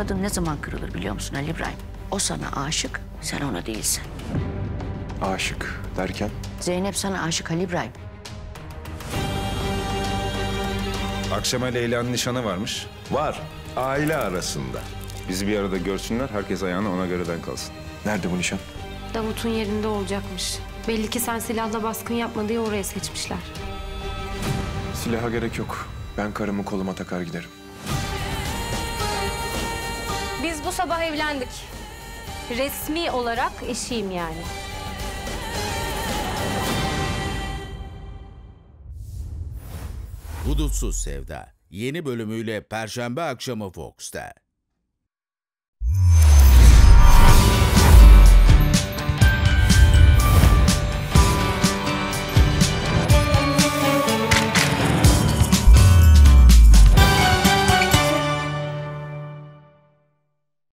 kadın ne zaman kırılır biliyor musun Ali İbrahim? O sana aşık, sen ona değilsin. Aşık derken Zeynep sana aşık Ali İbrahim. Akşama Leyla'nın nişanı varmış. Var. Aile arasında. Bizi bir arada görsünler, herkes ayağına ona göreden kalsın. nerede bu nişan? Davut'un yerinde olacakmış. Belli ki sen silahla baskın yapma diye oraya seçmişler. Silaha gerek yok. Ben karımı koluma takar giderim. Bu sabah evlendik. Resmi olarak eşiyim yani. Hudutsuz Sevda yeni bölümüyle Perşembe akşamı Fox'ta.